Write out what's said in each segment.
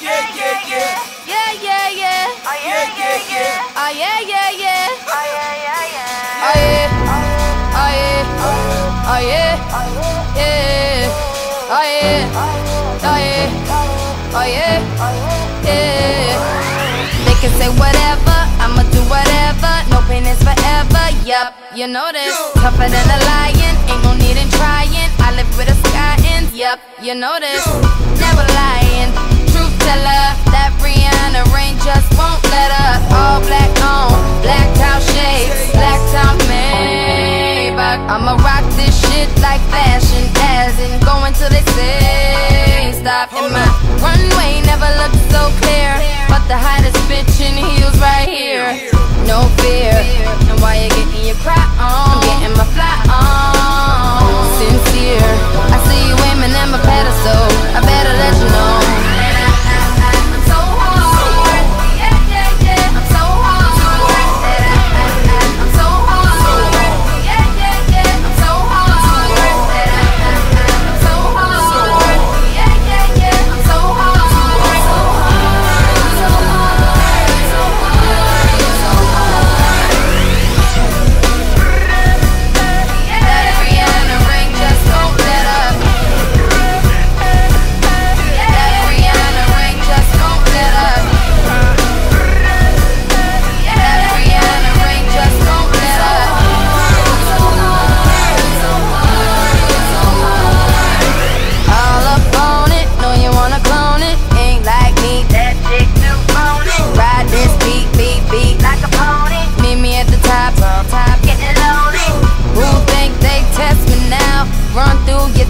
yeah, yeah, yeah. Yeah, yeah, yeah. Oh, yeah, yeah, yeah. Oh, yeah, yeah, yeah. Oh, yeah, yeah, yeah. Oh, yeah. Oh, yeah. Oh, yeah. Yeah. Oh, yeah. Oh, yeah. Oh, yeah. Yeah. They can say whatever, I'ma do whatever. No pain is forever, yup, you know this. Tougher than a lion, ain't no need in trying. I live with a sky and, yup, you know this. Never lying. Tell her That Rihanna rain just won't let up. All black on, black out shades, black out Maybach. I'ma rock this shit like fashion, as in going till they say stop. And my runway never looked so clear, but the hottest bitch in heels right here. No fear, and why you get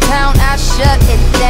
town, I shut it down.